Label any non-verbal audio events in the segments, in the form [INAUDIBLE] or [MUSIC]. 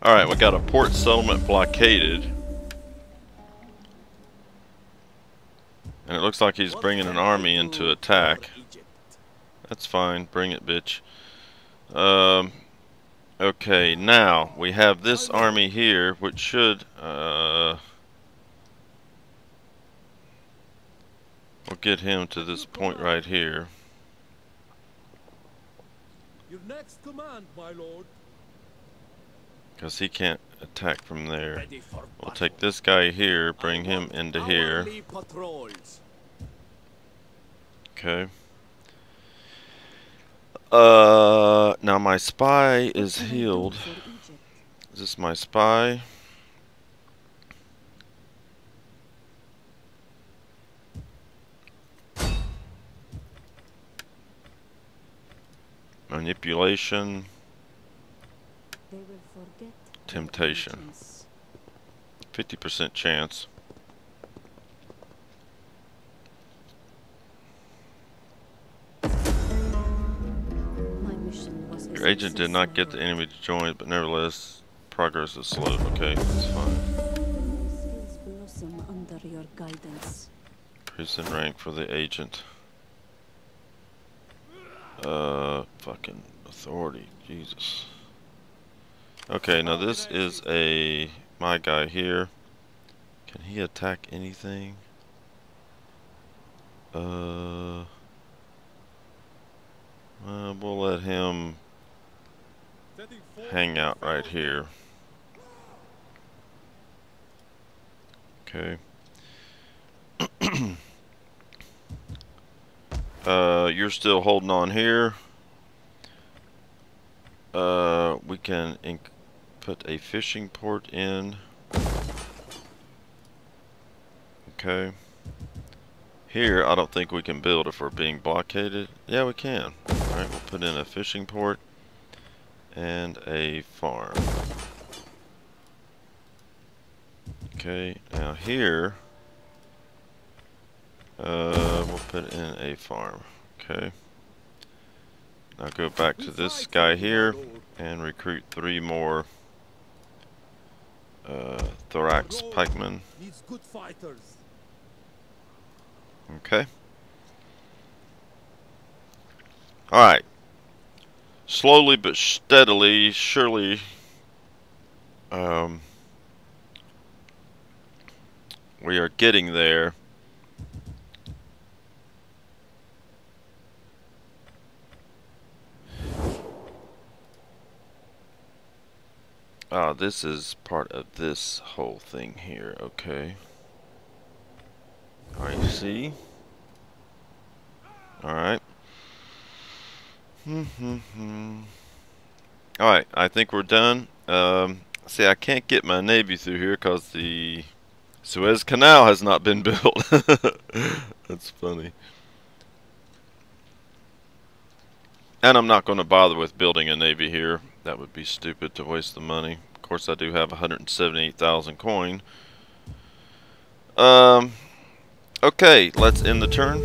Alright, we got a port settlement blockaded. And it looks like he's bringing an army into attack. That's fine. Bring it, bitch. Um, okay, now we have this army here, which should... Uh, we'll get him to this point right here. Your next command, my lord. Because he can't attack from there. We'll take this guy here, bring him into here. Okay. Uh, now my spy is healed. Is this my spy? Manipulation, Temptation. 50% chance. Your agent did not get the enemy to join, but nevertheless, progress is slow. Okay, that's fine. in rank for the agent. Uh, fucking authority. Jesus. Okay, now this is a my guy here. Can he attack anything? Uh, uh we'll let him hang out right here. Okay. [COUGHS] uh, you're still holding on here. Uh, we can put a fishing port in. Okay. Here, I don't think we can build if we're being blockaded. Yeah, we can. Alright, we'll put in a fishing port and a farm. Okay, now here, uh, we'll put in a farm. Okay. Now go back to this guy here and recruit three more uh, thorax pikemen. Okay. Alright. Slowly but steadily, surely, um, we are getting there. Ah, this is part of this whole thing here, okay. I see. Alright. Alright, I think we're done. Um, see, I can't get my navy through here because the Suez Canal has not been [LAUGHS] built. That's funny. And I'm not going to bother with building a navy here. That would be stupid to waste the money. Course, I do have 178,000 coin. Um, okay, let's end the turn.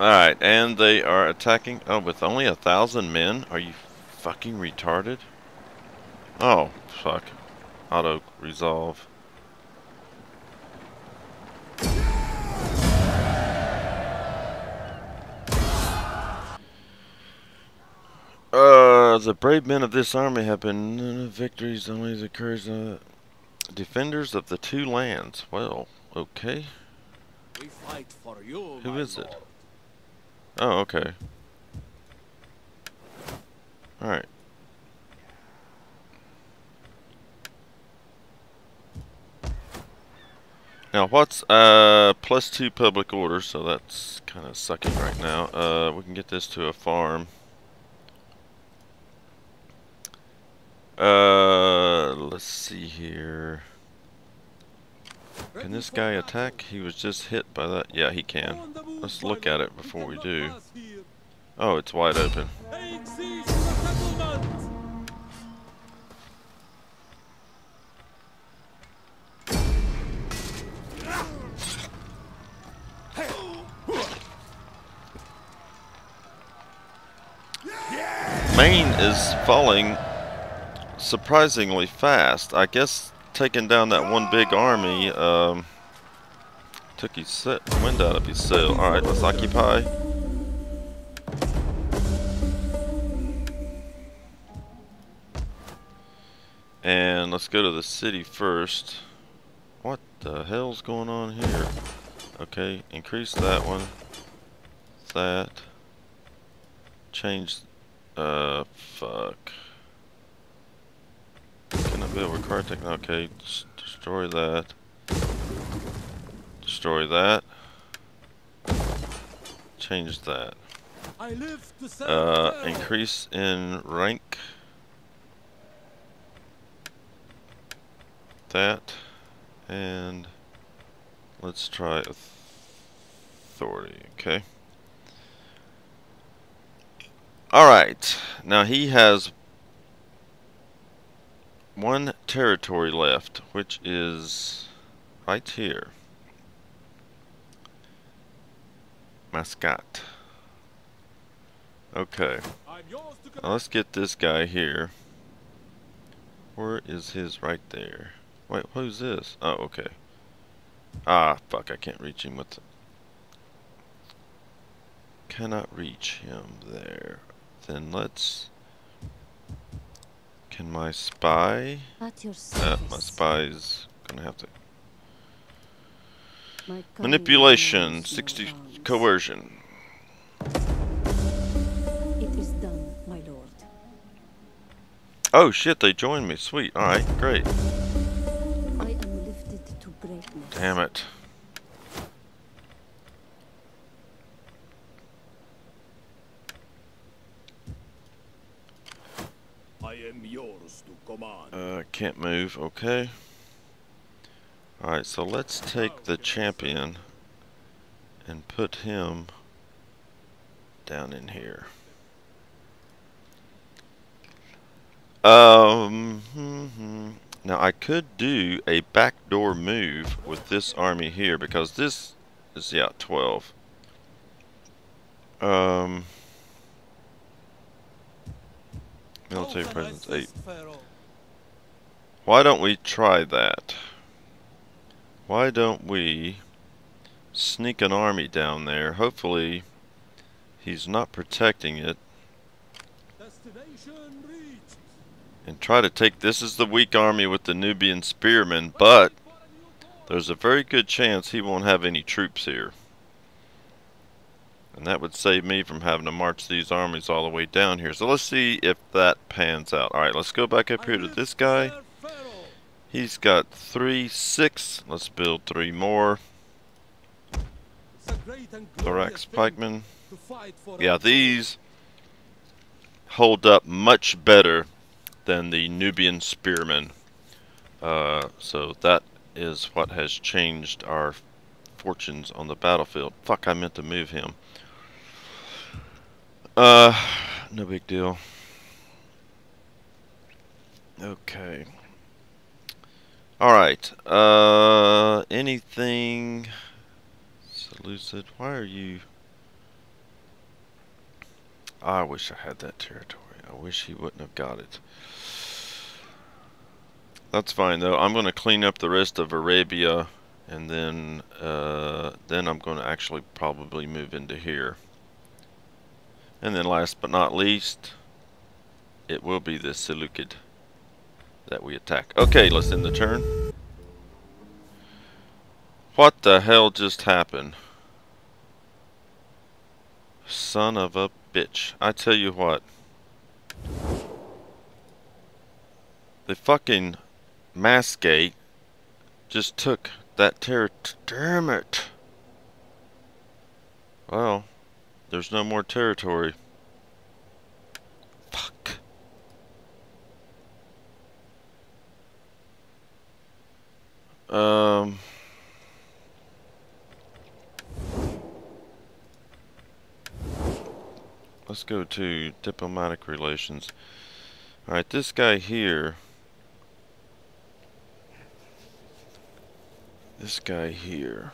Alright, and they are attacking. Oh, with only a thousand men? Are you fucking retarded? Oh, fuck. Auto resolve. The brave men of this army have been uh, victories only occurs. Uh, defenders of the two lands. Well, okay. We fight for you, Who my it? Oh, okay. Alright. Now, what's, uh, plus two public orders, so that's kind of sucking right now. Uh, we can get this to a farm. Uh, let's see here. Can this guy attack? He was just hit by that. Yeah, he can. On the move, Let's look at it before we do. Oh, it's wide open. Take siege to the settlement. Ma'in is falling surprisingly fast. I guess taking down that one big army um, took his set, wind out of his sail. Alright, let's occupy. And let's go to the city first. What the hell's going on here? Okay, increase that one. That. Change. Uh, fuck. Build required technology? Okay, s- destroy that. Destroy that. Change that. I live to Uh, increase in rank. That. And let's try authority, okay? Alright, now he has one territory left, which is right here. Mascot. Okay. Now let's get this guy here. Where is his right there? Wait, who's this? Oh, okay. Ah, fuck, I can't reach him with... Cannot reach him there. Then let's... Can my spy... Uh, my spy's gonna have to... Manipulation, 60 coercion. It is done, my lord. Oh shit, they joined me. Sweet. Alright, great. I am lifted to greatness. Damn it. I am yours to command. Uh, can't move, okay. Alright, so let's take the champion and put him down in here. Um, mhm. now I could do a backdoor move with this army here because this is, yeah, 12. Um, military I presence 8. assist Why don't we try that? Why don't we sneak an army down there? Hopefully he's not protecting it and try to take this is the weak army with the Nubian spearmen, but For a new course. there's a very good chance he won't have any troops here. And that would save me from having to march these armies all the way down here. So let's see if that pans out. Alright, let's go back up here to this guy. He's got three, six. Let's build three more. Thorax pikemen. Yeah, these hold up much better than the Nubian spearmen. Uh, so that is what has changed our fortunes on the battlefield. Fuck, I meant to move him. Uh, no big deal. Okay. Alright, uh, anything... Seleucid, why are you... I wish I had that territory. I wish he wouldn't have got it. That's fine though. I'm going to clean up the rest of Arabia and then uh, then I'm going to actually probably move into here. And then last but not least, it will be the Seleucid that we attack. Okay, let's end the turn. What the hell just happened? Son of a bitch. I tell you what. The fucking Massgate just took that terror. Damn it. Well, there's no more territory. Fuck. Um. Let's go to diplomatic relations. Alright, this guy here. This guy here.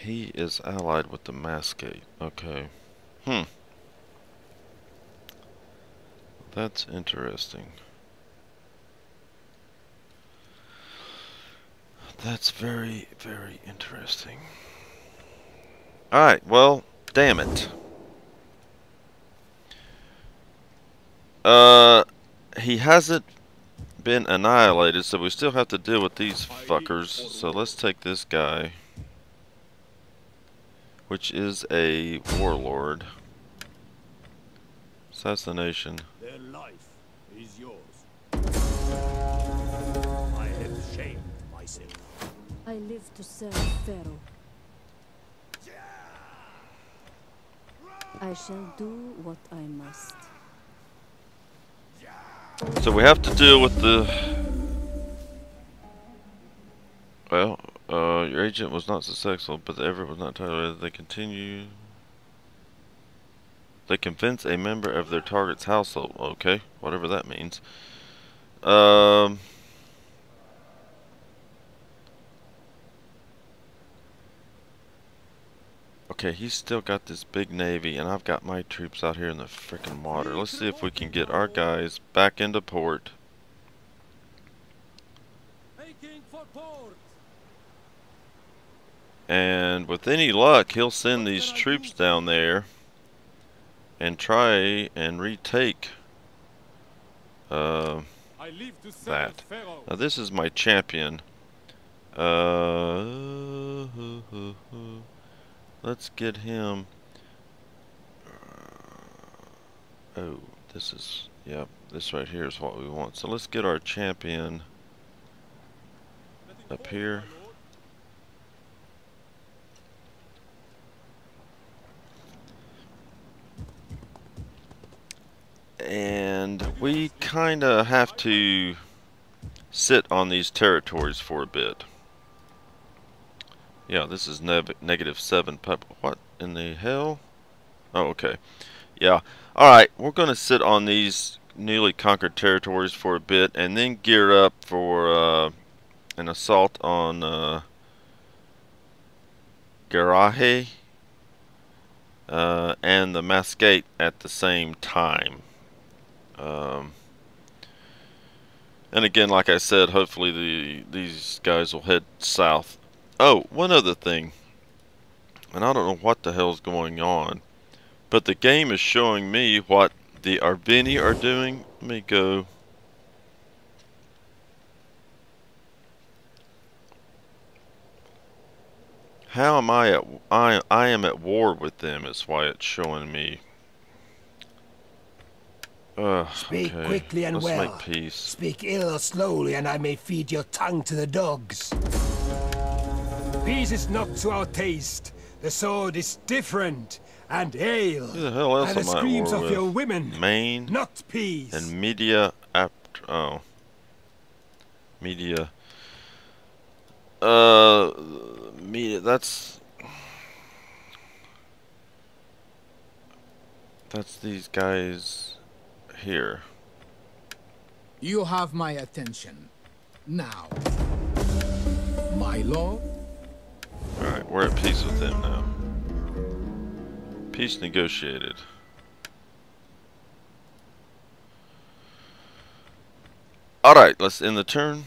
He is allied with the Maskate. Okay. Hmm. That's interesting. That's very, very interesting. Alright, well, damn it. Uh, he hasn't been annihilated, so we still have to deal with these fuckers. So let's take this guy which is a warlord. Assassination. Their life is yours. I have shamed myself. I live to serve Pharaoh. I shall do what I must. So we have to deal with the. Well, uh, your agent was not successful, but the effort was not tolerated. They continue. They convince a member of their target's household. Okay, whatever that means. Um. Okay, he's still got this big navy, and I've got my troops out here in the frickin' water. Let's see if we can get our guys back into port. Making for port. And with any luck, he'll send these troops down there and try and retake uh, I live to serve that. Now this is my champion. Uh, let's get him. Oh, this is yep. This right here is what we want. So let's get our champion up here. And we kind of have to sit on these territories for a bit. Yeah, this is nev negative seven. Pep. What in the hell? Oh, okay. Yeah. All right, we're gonna sit on these newly conquered territories for a bit, and then gear up for uh, an assault on uh, Garahe uh, and the Mascate at the same time. Um, and again, like I said, hopefully the these guys will head south. Oh, one other thing, and I don't know what the hell's going on, but the game is showing me what the Arverni are doing. Let me go. How am I at? I I am at war with them. Is why it's showing me. Ugh, Speak okay. quickly and Let's well. make peace. Speak ill or slowly, and I may feed your tongue to the dogs. Peace is not to our taste. The sword is different, and ale. Who the hell else and the screams of with? your women, Maine not peace. and media apt. Oh, media. Uh, media. That's that's these guys here. You have my attention. Now, my lord, All right, we're at peace with them now. Peace negotiated. All right, let's end the turn.